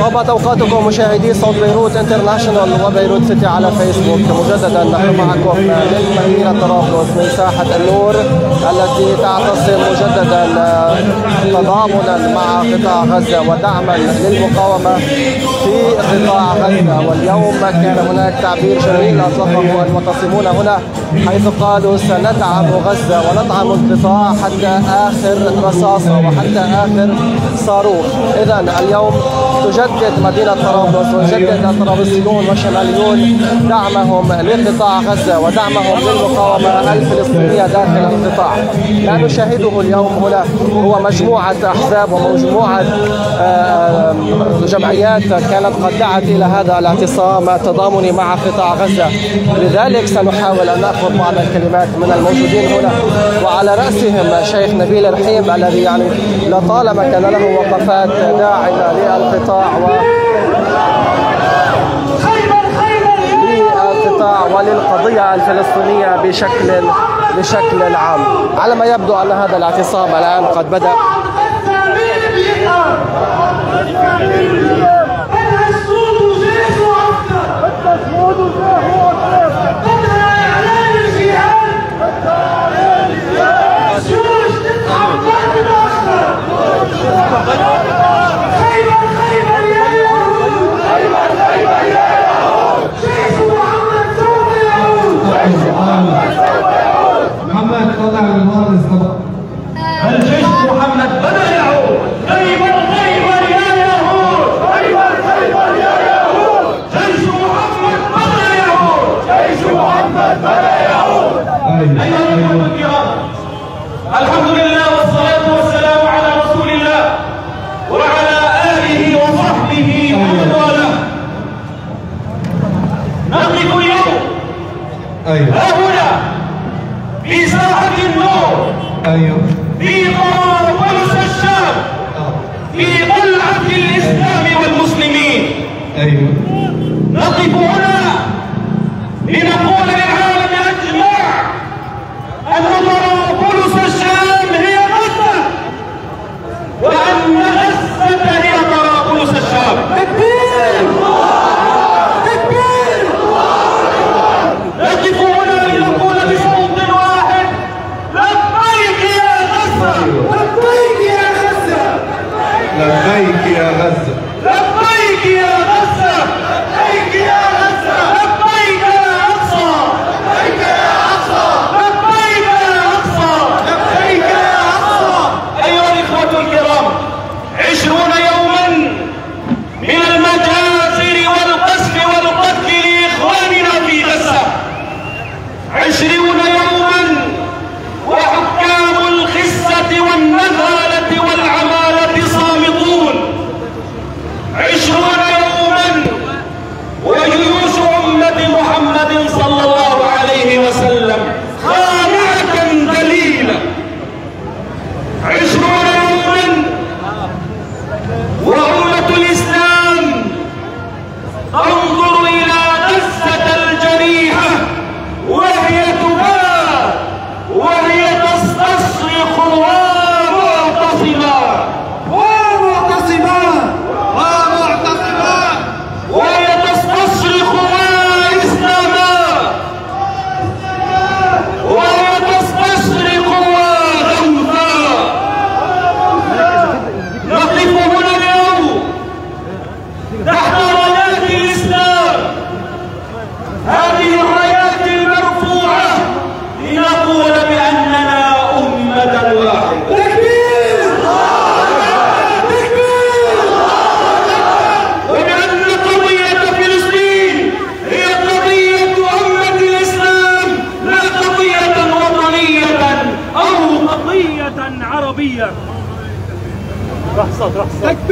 طابت أوقاتكم مشاهدي صوت بيروت International وبيروت City على فيسبوك. مجددا نحن معكم من مدينه طرابلس من ساحة النور التي تعتصم مجددا تضامنا مع قطاع غزة ودعما للمقاومة في قطاع غزة. واليوم كان هناك تعبير جميل اطلقه المعتصمون هنا حيث قالوا سندعم غزة وندعم القطاع حتى آخر رصاصة وحتى آخر صاروخ. اذا اليوم تجدد مدينة طرابلس ويجدد الطرابلسيون والشماليون دعمهم لقطاع غزة ودعمهم للمقاومة الفلسطينية داخل القطاع ما نشاهده اليوم هنا هو مجموعة أحزاب ومجموعة جمعيات كانت قد دعت إلى هذا الاعتصام التضامني مع قطاع غزة. لذلك سنحاول أن نأخذ بعض الكلمات من الموجودين هنا. وعلى رأسهم شيخ نبيل الرحيم الذي يعني لطالما كان له وقفات داعمة للقطاع و للقطاع وللقضية الفلسطينية بشكل بشكل عام. على ما يبدو أن هذا الاعتصام الآن قد بدأ.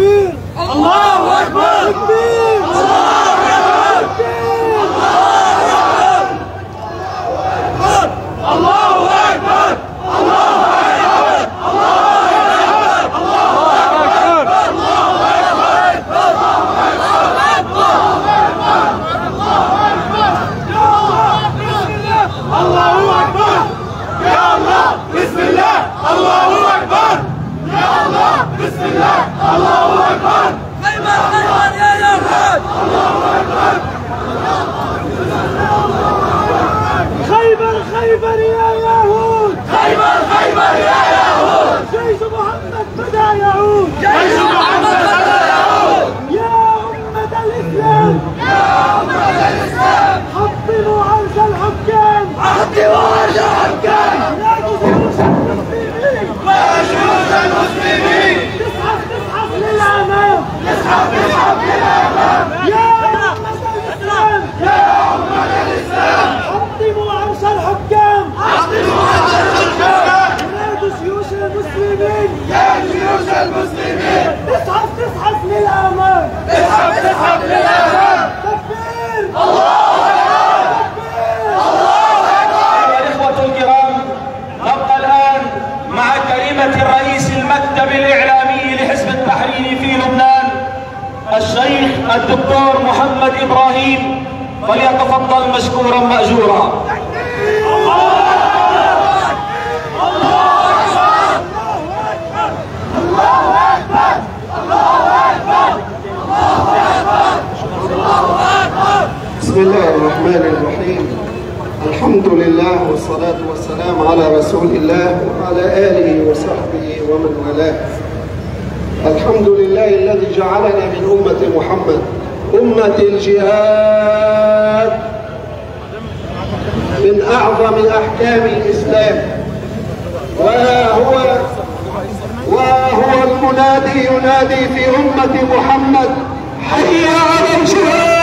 تكبير どうもあり。بسم الله الرحمن الرحيم. الحمد لله والصلاة والسلام على رسول الله وعلى آله وصحبه ومن والاه. الحمد لله الذي جعلنا من أمة محمد أمة الجهاد. من أعظم أحكام الإسلام. وهو وهو المنادي ينادي في أمة محمد حي على الجهاد.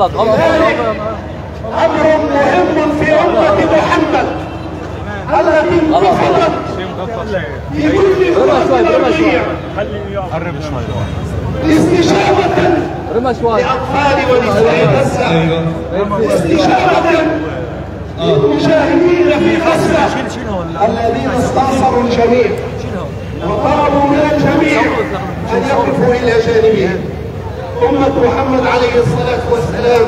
غلط. غلط غلط ذلك أمر مهم في أمة محمد. التي انتفضت في كل فرص الارضيه استجابه شوي. لأطفال ونساء. غزه استجابه للمجاهدين في غزة الذين استنصروا الجميع وطلبوا من الجميع أن يقفوا إلى جانبهم. أمة محمد عليه الصلاة والسلام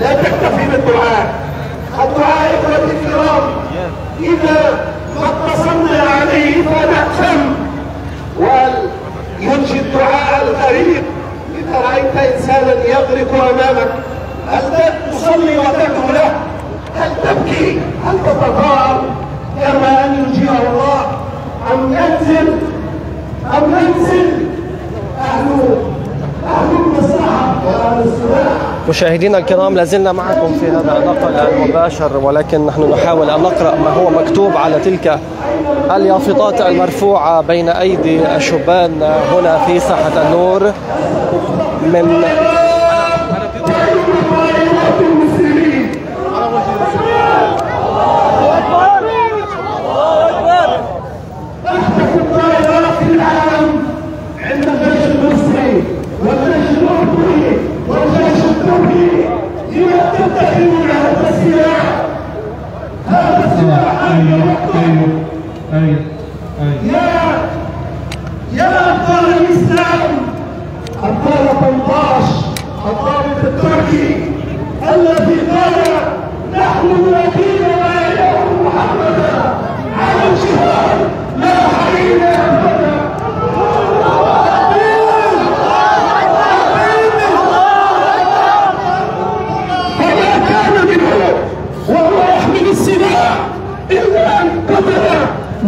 لا تكتفي بالدعاء. الدعاء اخوتي الكرام إذا ما اتصلنا عليه فنأتم وينجي الدعاء الغريب إذا رأيت إنسانا يغرق أمامك. مشاهدينا الكرام لازلنا معكم في هذا النقل المباشر ولكن نحن نحاول أن نقرأ ما هو مكتوب على تلك اليافطات المرفوعة بين أيدي الشبان هنا في ساحة النور من الطائرات في العالم عند الجيش المصري والجيش الاردني والجيش التركي لمن تتخذون هذا السلاح هذا السلاح هذا وقته أيوه أيوه يا يا ابطال الإسلام ابطال طنطاش الضابط التركي الذي قال نحن نبين ما يوم محمدا على الجهاد لا حرينا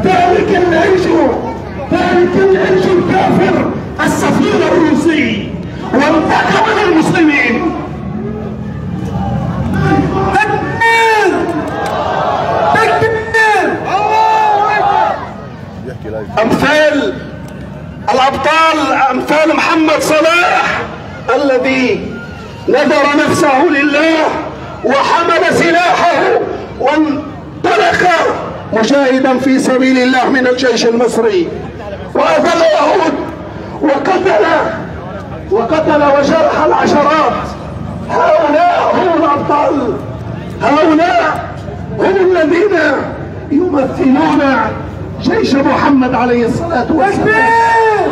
ذلك العيش ذلك العيش الكافر السفير الروسي وانتقم من المسلمين أمثال الأبطال أمثال محمد صلاح الذي نذر نفسه لله وحمل سلاحه وانطلق مجاهدا في سبيل الله من الجيش المصري. واذل يهود وقتل وقتل وجرح العشرات. هؤلاء هم الأبطال. هؤلاء هم الذين يمثلون جيش محمد عليه الصلاة والسلام.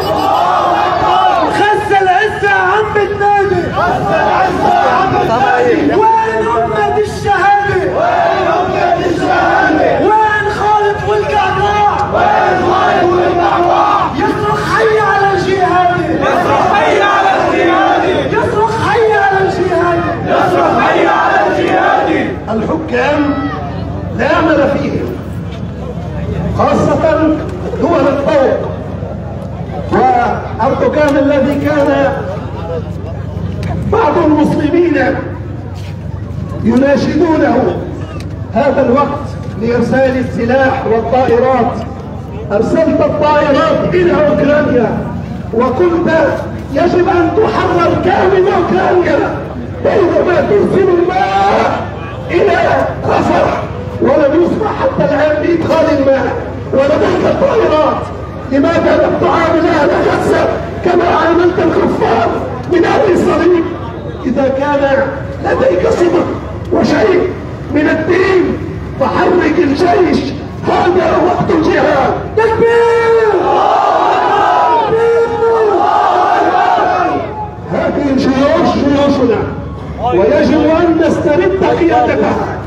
خس العزة عم النادي. خس العزة عم النادي. كان هذا الوقت لإرسال السلاح والطائرات. أرسلت الطائرات إلى أوكرانيا وقلت يجب أن تحرر كامل أوكرانيا بينما ترسل الماء إلى رفح ولم يسمح حتى الآن بإدخال الماء. ولديك الطائرات. لماذا لم تعامل أهل غزة كما عاملت الكفار من أهل الصليب؟ إذا كان لديك صدق وشيء الجيش هذا وقت الجهاد. تكبير. هذه الجيوش جيوشنا. ويجب أن نسترد قيادتها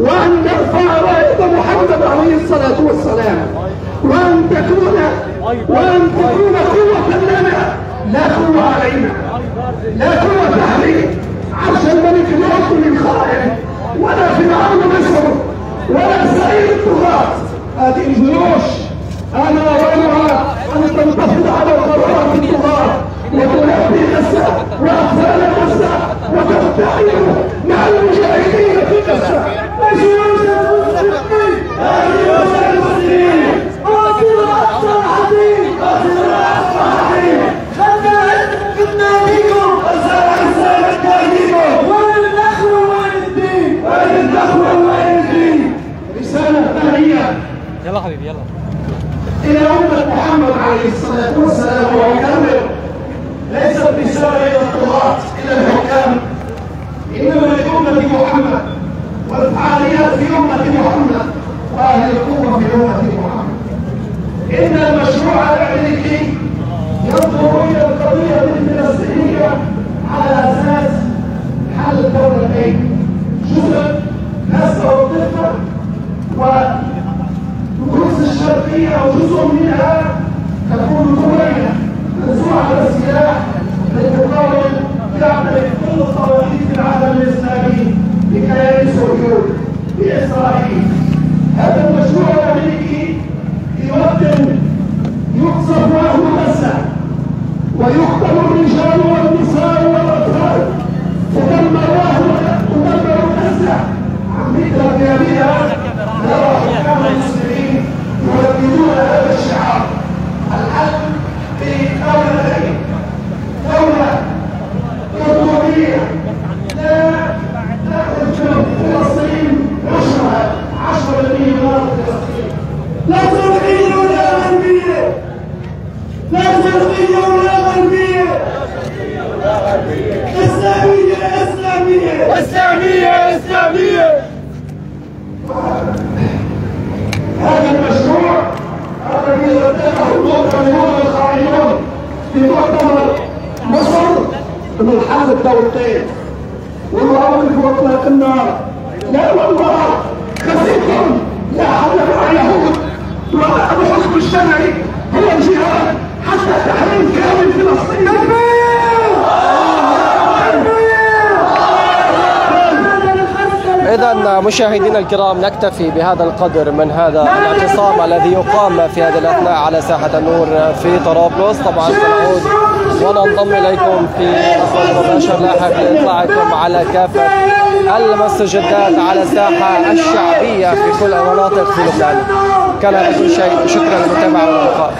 وأن نرفع رايه محمد عليه الصلاة والسلام. وأن تكون وأن تكون قوة لنا. لا قوة علينا. لا قوة علينا عرش الملك لا يكون الخائن ولا فرعون مصر ولا سائر الطغاة هذه الجيوش. أنا ارى أن تنتفض على قرارات الطغاة وتنبي غزة واطفال غزة وتفتعل مع المجاهدين في غزة جيوش المسلمين إسلامية إسلامية. إسلامية إسلامية هذا المشروع الذي رتبه المؤتمرون الخارجون في مؤتمر مصر من حل الدولتين والمواقف واطلاق النار لا والله خفيكم لا حول مع اليهود والحكم الشرعي هو الجهاد حتى تحرير كامل فلسطين إذا مشاهدينا الكرام نكتفي بهذا القدر من هذا الاعتصام الذي يقام في هذه الأثناء على ساحة النور في طرابلس طبعا سنعود وننضم إليكم في نصر مباشر لاحق لإطلاعكم على كافة المستجدات على الساحة الشعبية في كل المناطق في لبنان كان كل شيء شكرا للمتابعة واللقاء